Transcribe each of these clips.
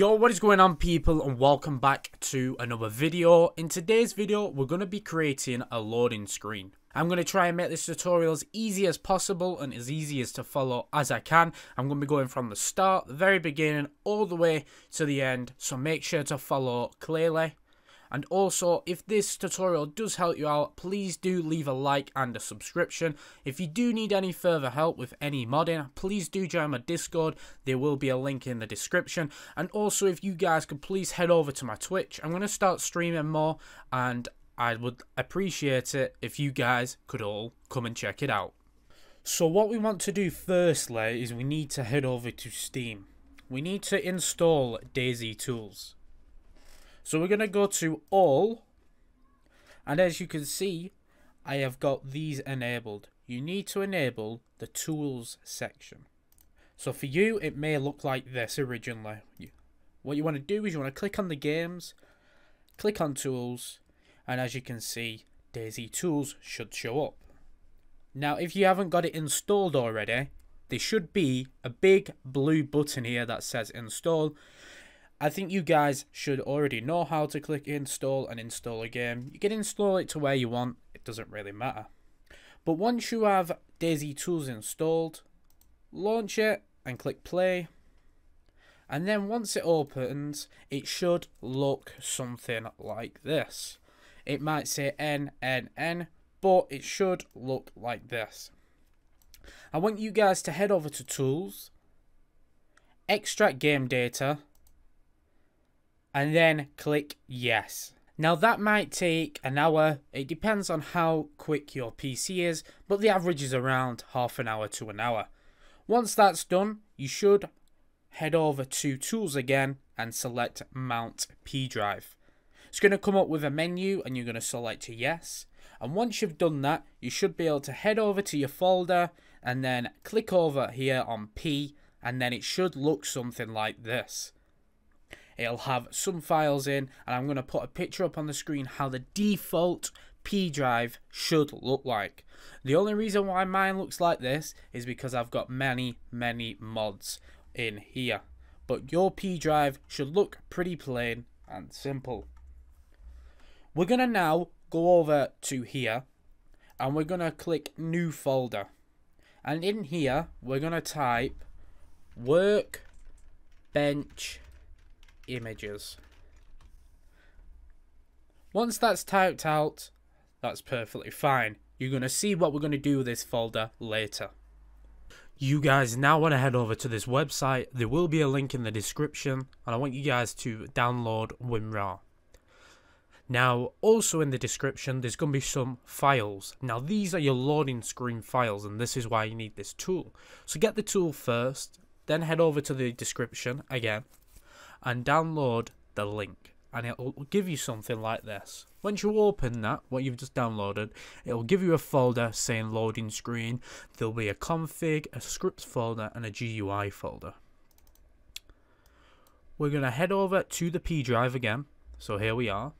Yo, what is going on people and welcome back to another video. In today's video, we're going to be creating a loading screen. I'm going to try and make this tutorial as easy as possible and as easy as to follow as I can. I'm going to be going from the start, the very beginning, all the way to the end. So make sure to follow clearly. And also, if this tutorial does help you out, please do leave a like and a subscription. If you do need any further help with any modding, please do join my Discord. There will be a link in the description. And also, if you guys could please head over to my Twitch. I'm going to start streaming more and I would appreciate it if you guys could all come and check it out. So what we want to do firstly is we need to head over to Steam. We need to install DayZ Tools. So we're going to go to all. And as you can see, I have got these enabled. You need to enable the tools section. So for you, it may look like this originally. What you want to do is you want to click on the games, click on tools, and as you can see, DayZ Tools should show up. Now, if you haven't got it installed already, there should be a big blue button here that says install. I think you guys should already know how to click install and install a game. You can install it to where you want, it doesn't really matter. But once you have DayZ Tools installed, launch it and click play. And then once it opens, it should look something like this. It might say N, N, N, but it should look like this. I want you guys to head over to Tools, Extract Game Data, and then click yes. Now that might take an hour, it depends on how quick your PC is, but the average is around half an hour to an hour. Once that's done, you should head over to tools again and select mount P drive. It's going to come up with a menu and you're going to select yes. And once you've done that, you should be able to head over to your folder and then click over here on P and then it should look something like this. It'll have some files in and I'm going to put a picture up on the screen how the default P drive should look like. The only reason why mine looks like this is because I've got many, many mods in here. But your P drive should look pretty plain and simple. We're going to now go over to here and we're going to click new folder. And in here, we're going to type workbench images. Once that's typed out, that's perfectly fine. You're going to see what we're going to do with this folder later. You guys now want to head over to this website. There will be a link in the description and I want you guys to download WinRAR. Now, also in the description, there's going to be some files. Now, these are your loading screen files, and this is why you need this tool. So get the tool first, then head over to the description again, and download the link and it will give you something like this. Once you open that, what you've just downloaded, it will give you a folder saying loading screen. There'll be a config, a scripts folder, and a GUI folder. We're going to head over to the P drive again. So here we are.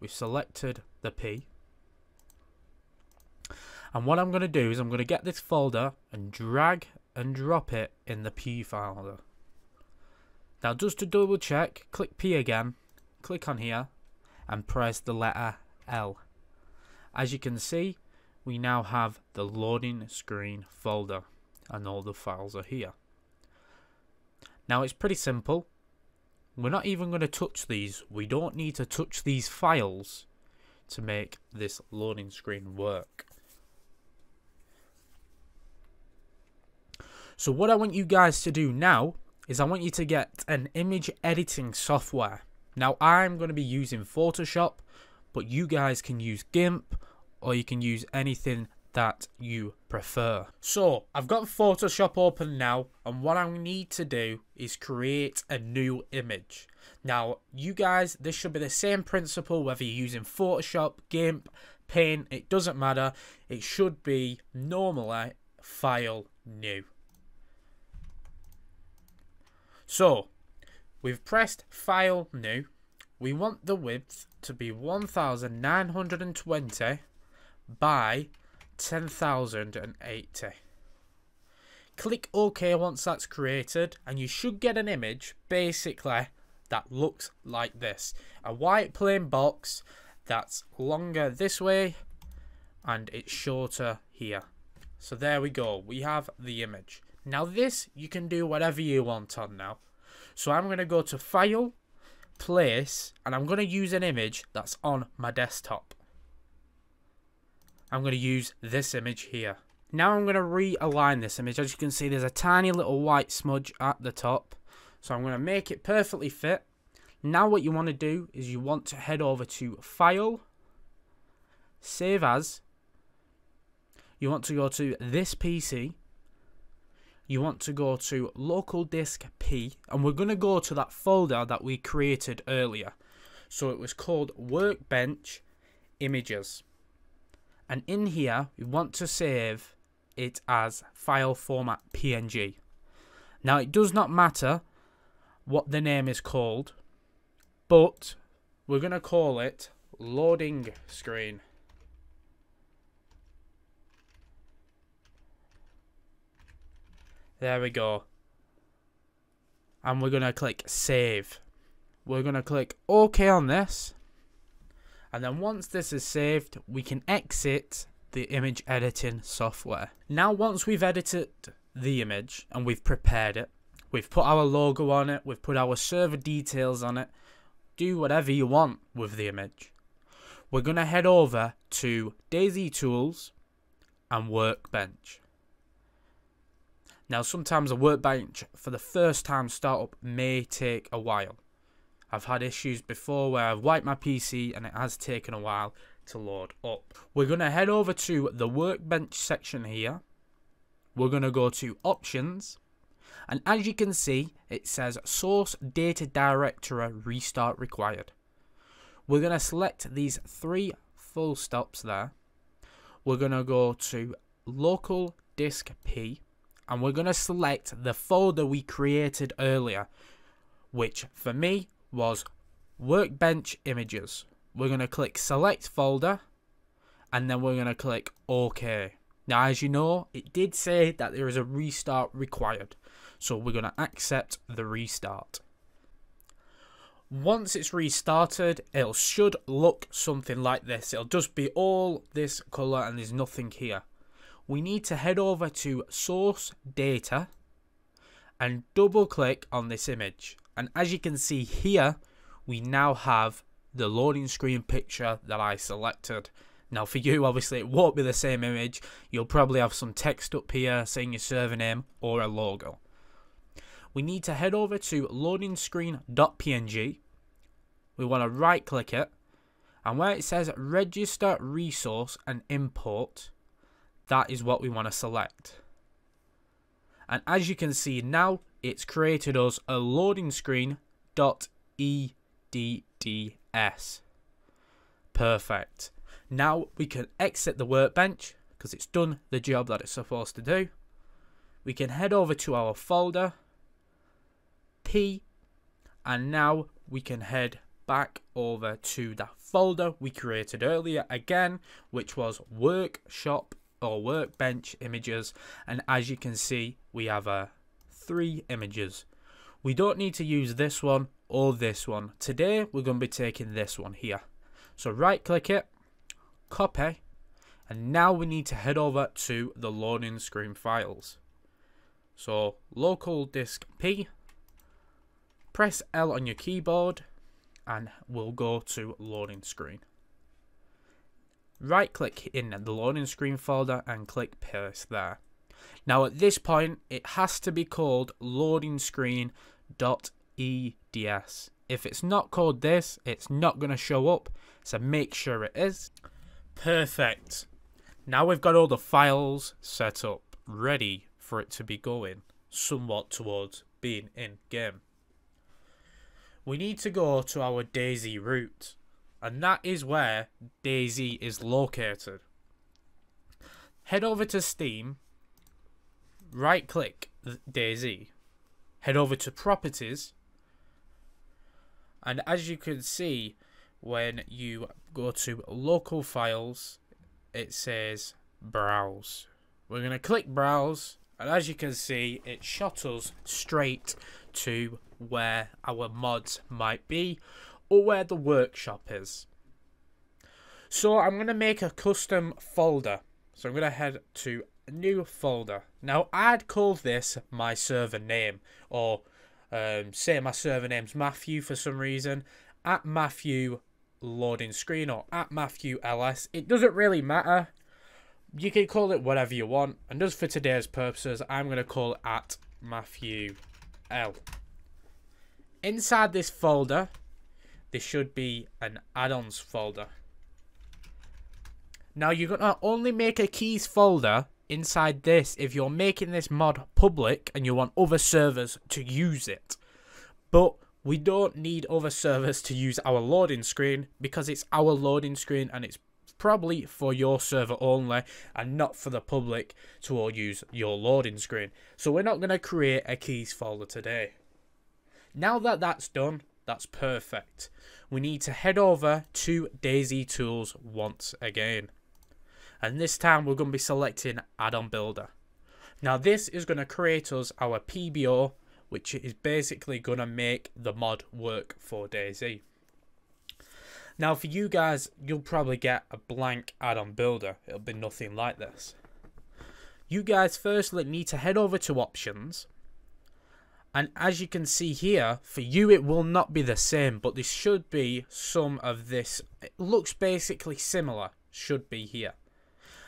We've selected the P. And what I'm going to do is I'm going to get this folder and drag and drop it in the P folder. Now just to double check, click P again, click on here and press the letter L. As you can see, we now have the loading screen folder and all the files are here. Now it's pretty simple. We're not even going to touch these. We don't need to touch these files to make this loading screen work. So what I want you guys to do now is I want you to get an image editing software. Now I'm going to be using Photoshop, but you guys can use GIMP or you can use anything that you prefer. So I've got Photoshop open now and what I need to do is create a new image. Now you guys, this should be the same principle whether you're using Photoshop, GIMP, Paint, it doesn't matter. It should be normally file new. So, we've pressed File New. We want the width to be 1920 by 10,080. Click OK once that's created and you should get an image basically that looks like this. A white plain box that's longer this way and it's shorter here. So there we go. We have the image. Now this, you can do whatever you want on now. So I'm going to go to File, Place, and I'm going to use an image that's on my desktop. I'm going to use this image here. Now I'm going to realign this image. As you can see, there's a tiny little white smudge at the top. So I'm going to make it perfectly fit. Now what you want to do is you want to head over to File, Save As. You want to go to this PC. You want to go to Local Disk P. And we're going to go to that folder that we created earlier. So it was called Workbench Images. And in here, we want to save it as file format PNG. Now, it does not matter what the name is called, but we're going to call it loading screen. There we go. And we're going to click save. We're going to click OK on this. And then once this is saved, we can exit the image editing software. Now once we've edited the image and we've prepared it, we've put our logo on it, we've put our server details on it, do whatever you want with the image. We're going to head over to DayZ Tools and Workbench. Now sometimes a workbench for the first time startup may take a while. I've had issues before where I've wiped my PC and it has taken a while to load up. We're going to head over to the workbench section here. We're going to go to options. And as you can see, it says source data directory restart required. We're going to select these three full stops there. We're going to go to local disk P and we're going to select the folder we created earlier, which for me was Workbench Images. We're going to click Select Folder and then we're going to click OK. Now, as you know, it did say that there is a restart required. So we're going to accept the restart. Once it's restarted, it should look something like this. It'll just be all this colour and there's nothing here. We need to head over to Source Data and double click on this image. And as you can see here, we now have the loading screen picture that I selected. Now for you, obviously it won't be the same image. You'll probably have some text up here saying your server name or a logo. We need to head over to loading screen.png. We want to right click it. And where it says register resource and import, that is what we want to select. And as you can see now, it's created us a loading screen EDDS. Perfect. Now we can exit the workbench because it's done the job that it's supposed to do. We can head over to our folder, P, and now we can head back over to that folder we created earlier again, which was workshop or workbench images. And as you can see, we have a three images. We don't need to use this one or this one. Today, we're going to be taking this one here. So right click it, copy, and now we need to head over to the loading screen files. So local disk P, press L on your keyboard, and we'll go to loading screen. Right click in the loading screen folder and click paste there. Now at this point, it has to be called loading screen.eds. If it's not called this, it's not going to show up, so make sure it is. Perfect. Now we've got all the files set up, ready for it to be going somewhat towards being in game. We need to go to our DayZ root, and that is where DayZ is located. Head over to Steam right click DayZ, head over to properties, and as you can see, when you go to local files, it says browse. We're going to click browse, and as you can see, it shot us straight to where our mods might be or where the workshop is. So I'm going to make a custom folder. So I'm going to head to new folder. Now I'd call this my server name or um, say my server name's Matthew for some reason at Matthew loading screen or at Matthew LS. It doesn't really matter. You can call it whatever you want. And just for today's purposes, I'm going to call it at Matthew L. Inside this folder, there should be an add-ons folder. Now you're going to only make a keys folder inside this if you're making this mod public and you want other servers to use it. But we don't need other servers to use our loading screen because it's our loading screen and it's probably for your server only and not for the public to all use your loading screen. So we're not going to create a keys folder today. Now that that's done, that's perfect. We need to head over to DayZ Tools once again. And this time we're going to be selecting Add-on Builder. Now this is going to create us our PBO which is basically going to make the mod work for DayZ. Now for you guys, you'll probably get a blank add-on builder. It'll be nothing like this. You guys firstly need to head over to options. And as you can see here, for you it will not be the same, but there should be some of this. It looks basically similar, should be here.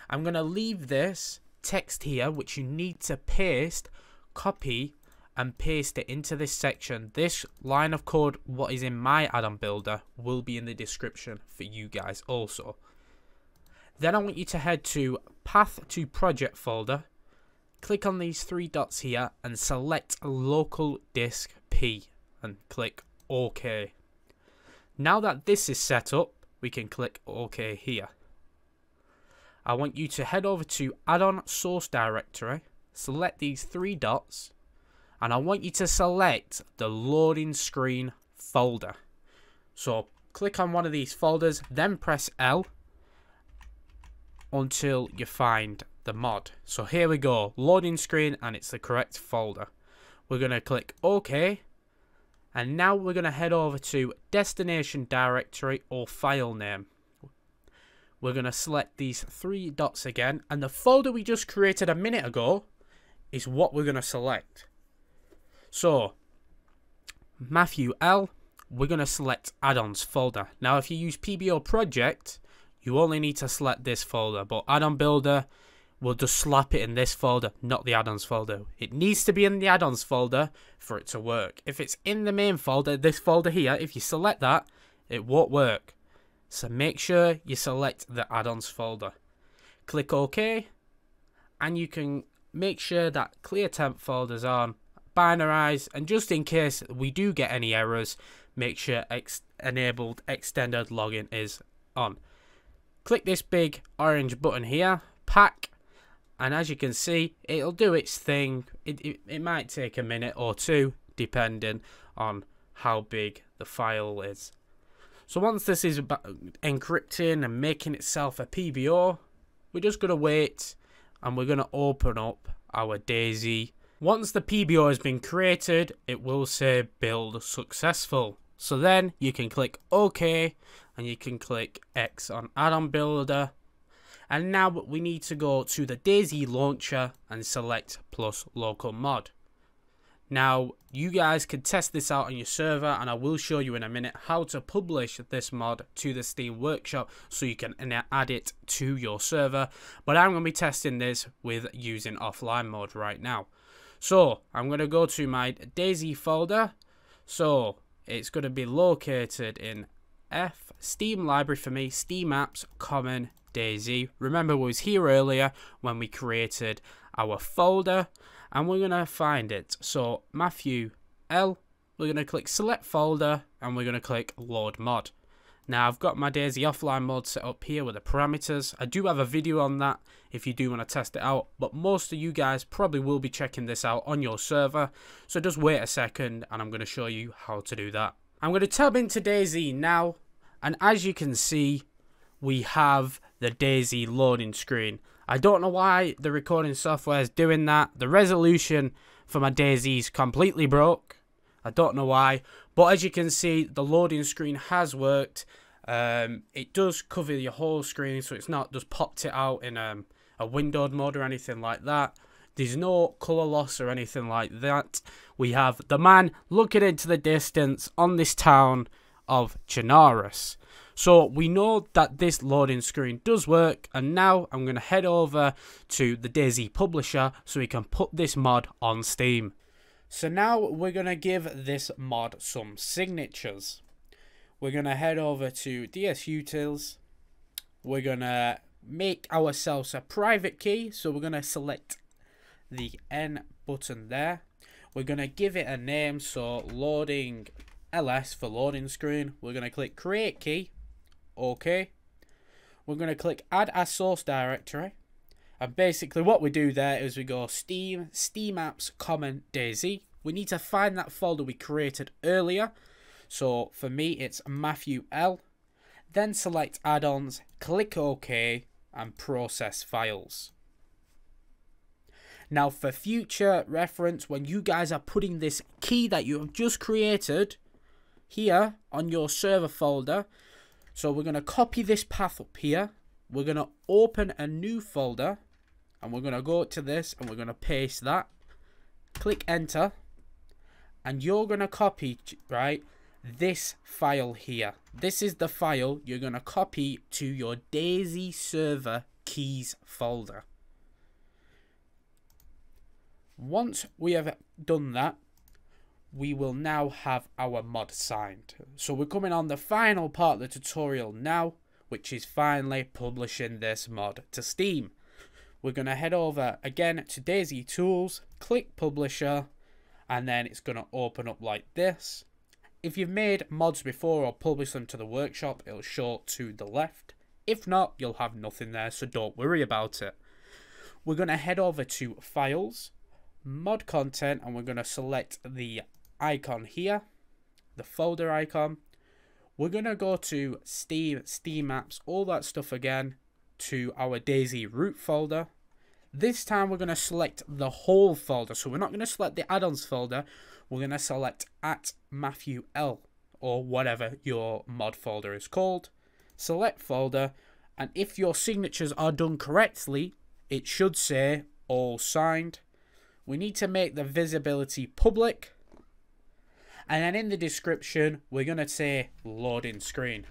I'm going to leave this text here, which you need to paste, copy, and paste it into this section. This line of code, what is in my add-on builder, will be in the description for you guys also. Then I want you to head to Path to Project folder, click on these three dots here and select local disk P and click OK. Now that this is set up, we can click OK here. I want you to head over to add-on source directory, select these three dots, and I want you to select the loading screen folder. So click on one of these folders, then press L until you find the mod. So here we go, loading screen and it's the correct folder. We're going to click OK and now we're going to head over to destination directory or file name. We're going to select these three dots again and the folder we just created a minute ago is what we're going to select. So, Matthew L, we're going to select add-ons folder. Now, if you use PBO project, you only need to select this folder, but add-on builder, we'll just slap it in this folder, not the add-ons folder. It needs to be in the add-ons folder for it to work. If it's in the main folder, this folder here, if you select that, it won't work. So make sure you select the add-ons folder. Click OK, and you can make sure that clear temp folder's on binarize and just in case we do get any errors make sure ex enabled extended login is on click this big orange button here pack and as you can see it'll do its thing it, it, it might take a minute or two depending on how big the file is so once this is encrypting and making itself a PBO we're just going to wait and we're going to open up our DayZ once the PBO has been created, it will say build successful. So then you can click OK and you can click X on add-on builder. And now we need to go to the DayZ launcher and select plus local mod. Now, you guys can test this out on your server and I will show you in a minute how to publish this mod to the Steam Workshop so you can add it to your server. But I'm going to be testing this with using offline mode right now. So I'm going to go to my DayZ folder. So it's going to be located in F Steam library for me, Steam apps, common DayZ. Remember we was here earlier when we created our folder and we're going to find it. So Matthew L, we're going to click select folder and we're going to click load mod. Now I've got my DayZ offline mode set up here with the parameters. I do have a video on that if you do want to test it out, but most of you guys probably will be checking this out on your server. So just wait a second and I'm going to show you how to do that. I'm going to tab into DayZ now and as you can see we have the DayZ loading screen. I don't know why the recording software is doing that. The resolution for my DayZ is completely broke. I don't know why. But as you can see, the loading screen has worked. Um, it does cover your whole screen, so it's not just popped it out in um, a windowed mode or anything like that. There's no colour loss or anything like that. We have the man looking into the distance on this town of Chernarus. So we know that this loading screen does work and now I'm going to head over to the DayZ publisher so we can put this mod on Steam. So now we're going to give this mod some signatures. We're going to head over to DS Utils. We're going to make ourselves a private key. So we're going to select the N button there. We're going to give it a name. So loading ls for loading screen. We're going to click create key. OK. We're going to click add a source directory. And basically what we do there is we go Steam, Steam Apps, Common, DayZ. We need to find that folder we created earlier. So for me it's Matthew L. Then select add-ons, click OK and process files. Now for future reference, when you guys are putting this key that you have just created here on your server folder, so we're going to copy this path up here. We're going to open a new folder. And we're going to go to this and we're going to paste that. Click enter. And you're going to copy, right, this file here. This is the file you're going to copy to your DayZ server keys folder. Once we have done that, we will now have our mod signed. So we're coming on the final part of the tutorial now, which is finally publishing this mod to Steam. We're going to head over again to DayZ Tools, click Publisher, and then it's going to open up like this. If you've made mods before or published them to the workshop, it'll show to the left. If not, you'll have nothing there, so don't worry about it. We're going to head over to Files, Mod Content, and we're going to select the icon here, the folder icon. We're going to go to Steam, Steam Apps, all that stuff again, to our DayZ root folder. This time we're going to select the whole folder. So we're not going to select the add-ons folder. We're going to select at Matthew L or whatever your mod folder is called. Select folder. And if your signatures are done correctly, it should say all signed. We need to make the visibility public and then in the description, we're going to say loading screen.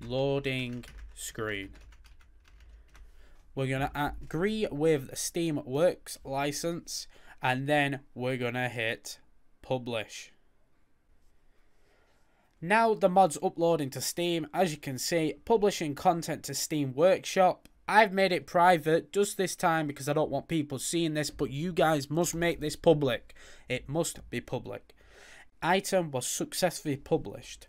Loading screen. We're going to agree with Steamworks license. And then we're going to hit publish. Now the mod's uploading to Steam. As you can see, publishing content to Steam Workshop. I've made it private just this time because I don't want people seeing this, but you guys must make this public. It must be public. Item was successfully published.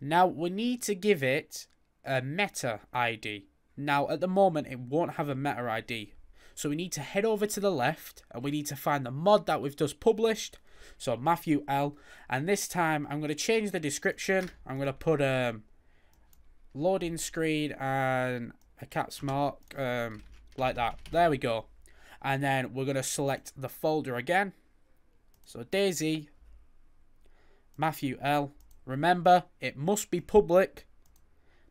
Now we need to give it a meta ID. Now at the moment it won't have a meta ID. So we need to head over to the left and we need to find the mod that we've just published. So Matthew L. And this time I'm going to change the description. I'm going to put a um, loading screen and a caps mark um, like that. There we go. And then we're going to select the folder again. So DayZ, Matthew L. Remember, it must be public.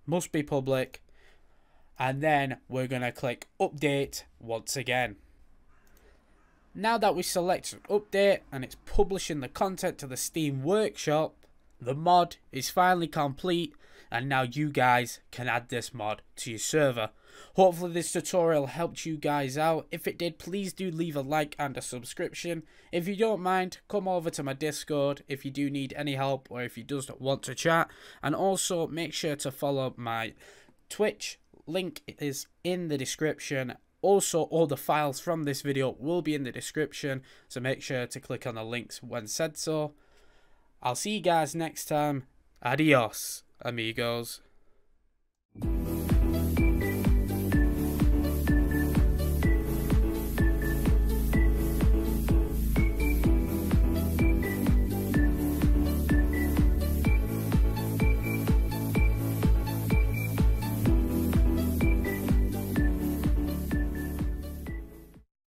Must be public. And then we're going to click update once again. Now that we select update and it's publishing the content to the Steam Workshop, the mod is finally complete and now you guys can add this mod to your server. Hopefully this tutorial helped you guys out. If it did, please do leave a like and a subscription. If you don't mind, come over to my Discord if you do need any help or if you just want to chat. And also make sure to follow my Twitch. Link is in the description. Also, all the files from this video will be in the description, so make sure to click on the links when said so. I'll see you guys next time. Adios, amigos.